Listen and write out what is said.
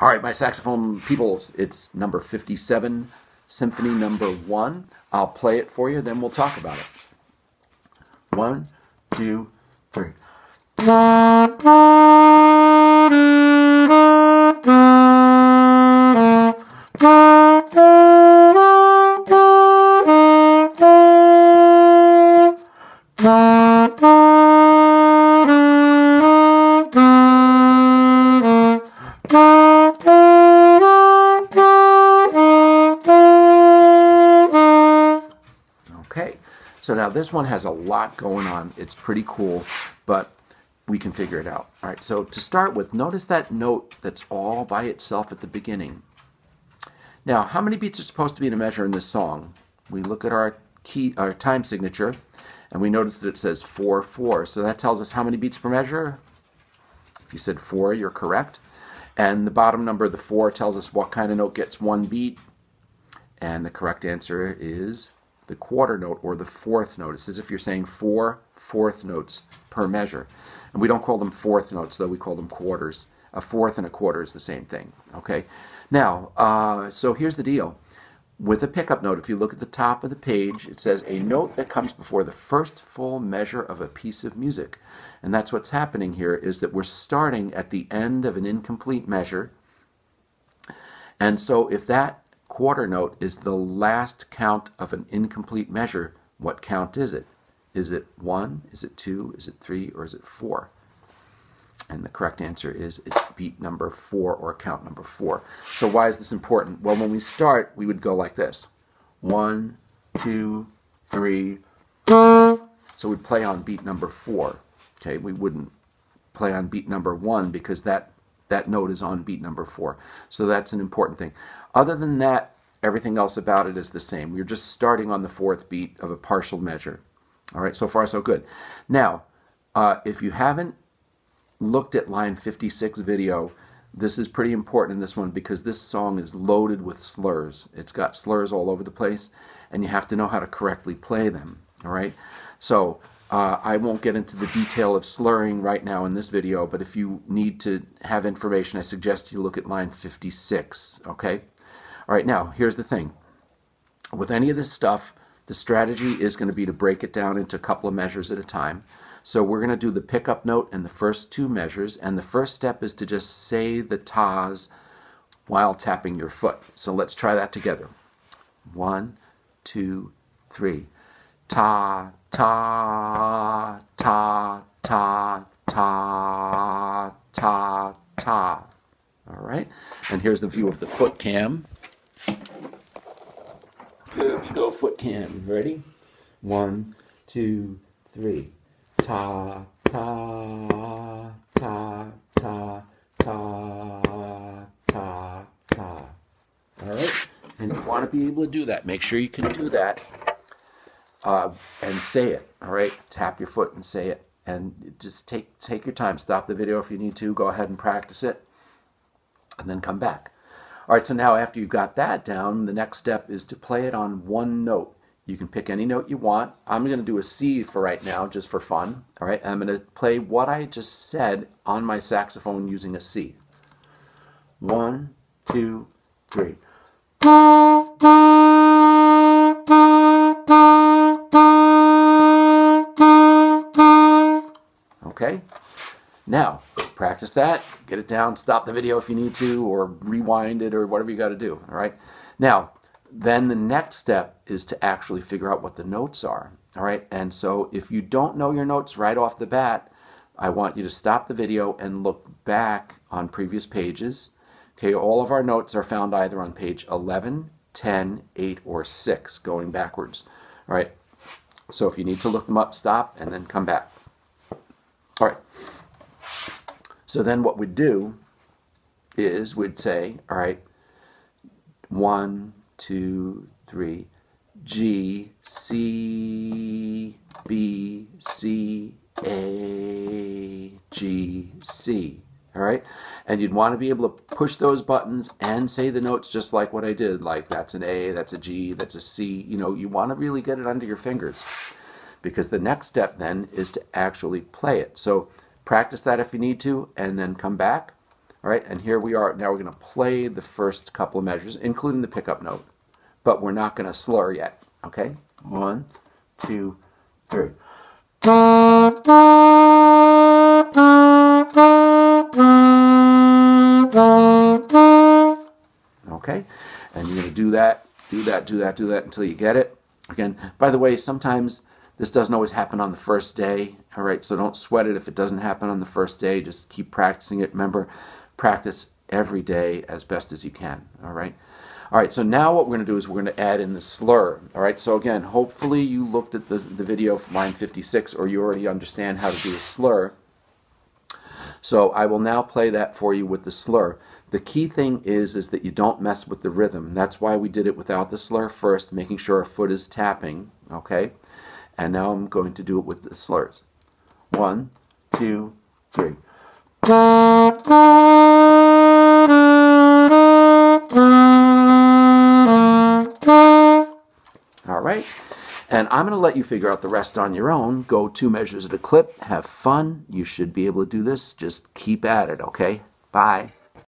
All right, my saxophone people, it's number 57, Symphony number one. I'll play it for you, then we'll talk about it. One, two, three. Okay, so now this one has a lot going on. It's pretty cool, but we can figure it out. All right, so to start with, notice that note that's all by itself at the beginning. Now, how many beats are supposed to be in a measure in this song? We look at our key, our time signature, and we notice that it says 4 4. So that tells us how many beats per measure? If you said 4, you're correct. And the bottom number, the 4, tells us what kind of note gets one beat. And the correct answer is the quarter note or the fourth note. It's as if you're saying four fourth notes per measure. And we don't call them fourth notes, though we call them quarters. A fourth and a quarter is the same thing. Okay. Now, uh, so here's the deal. With a pickup note, if you look at the top of the page, it says a note that comes before the first full measure of a piece of music. And that's what's happening here is that we're starting at the end of an incomplete measure. And so if that quarter note is the last count of an incomplete measure, what count is it? Is it one? Is it two? Is it three? Or is it four? And the correct answer is it's beat number four or count number four. So why is this important? Well, when we start, we would go like this. One, two, three. So we'd play on beat number four. Okay, we wouldn't play on beat number one because that, that note is on beat number four. So that's an important thing. Other than that, everything else about it is the same. We're just starting on the fourth beat of a partial measure. All right, so far so good. Now, uh, if you haven't looked at line 56 video, this is pretty important in this one because this song is loaded with slurs. It's got slurs all over the place, and you have to know how to correctly play them. All right, so uh, I won't get into the detail of slurring right now in this video, but if you need to have information, I suggest you look at line 56. Okay. All right, now here's the thing. With any of this stuff, the strategy is going to be to break it down into a couple of measures at a time. So we're going to do the pickup note in the first two measures, and the first step is to just say the tas while tapping your foot. So let's try that together. One, two, three. Ta, ta, ta, ta, ta, ta, ta. All right, and here's the view of the foot cam. Here we go, foot cam. Ready? One, two, three. Ta, ta, ta, ta, ta, ta, ta. All right? And you want to be able to do that. Make sure you can do that uh, and say it. All right? Tap your foot and say it. And just take, take your time. Stop the video if you need to. Go ahead and practice it. And then come back. All right, so now after you've got that down, the next step is to play it on one note. You can pick any note you want. I'm going to do a C for right now, just for fun. All right, I'm going to play what I just said on my saxophone using a C. One, two, three. Okay, now practice that, get it down, stop the video if you need to, or rewind it, or whatever you got to do. All right, now then the next step is to actually figure out what the notes are. All right, and so if you don't know your notes right off the bat, I want you to stop the video and look back on previous pages. Okay, all of our notes are found either on page 11, 10, 8, or 6, going backwards. All right, so if you need to look them up, stop and then come back. All right, so then what we'd do is we'd say, all right, one, two, three, G, C, B, C, A, G, C. All right? And you'd want to be able to push those buttons and say the notes just like what I did. Like that's an A, that's a G, that's a C. You know, you want to really get it under your fingers. Because the next step then is to actually play it. So practice that if you need to, and then come back. All right, and here we are. Now we're going to play the first couple of measures, including the pickup note, but we're not going to slur yet. Okay, one, two, three. Okay, and you're going to do that, do that, do that, do that until you get it. Again, by the way, sometimes this doesn't always happen on the first day. All right, so don't sweat it if it doesn't happen on the first day. Just keep practicing it. Remember, practice every day as best as you can. All right. All right, so now what we're going to do is we're going to add in the slur. All right, so again, hopefully you looked at the, the video from line 56 or you already understand how to do a slur. So I will now play that for you with the slur. The key thing is, is that you don't mess with the rhythm. That's why we did it without the slur first, making sure our foot is tapping, okay? And now I'm going to do it with the slurs. One, two, three. All right. And I'm going to let you figure out the rest on your own. Go two measures at a clip. Have fun. You should be able to do this. Just keep at it, okay? Bye.